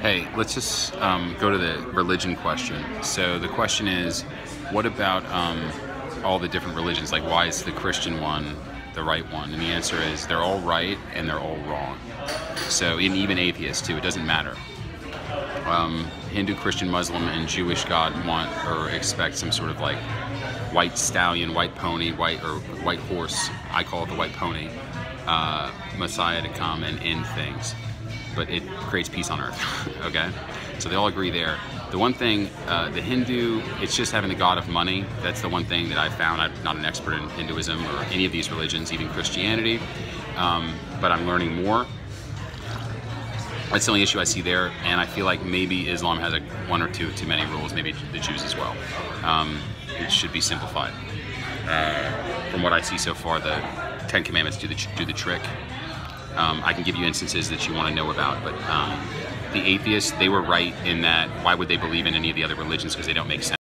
Hey, let's just um, go to the religion question. So the question is, what about um, all the different religions? Like, why is the Christian one the right one? And the answer is, they're all right and they're all wrong. So, and even atheists too. It doesn't matter. Um, Hindu, Christian, Muslim, and Jewish God want or expect some sort of like white stallion, white pony, white or white horse. I call it the white pony. Uh, Messiah to come and end things but it creates peace on earth. okay? So they all agree there. The one thing, uh, the Hindu, it's just having the god of money. That's the one thing that I found. I'm not an expert in Hinduism or any of these religions, even Christianity, um, but I'm learning more. That's the only issue I see there, and I feel like maybe Islam has a one or two too many rules, maybe the Jews as well. Um, it should be simplified. Uh, from what I see so far, the Ten Commandments do the, do the trick. Um, I can give you instances that you want to know about, but um, the atheists, they were right in that why would they believe in any of the other religions because they don't make sense.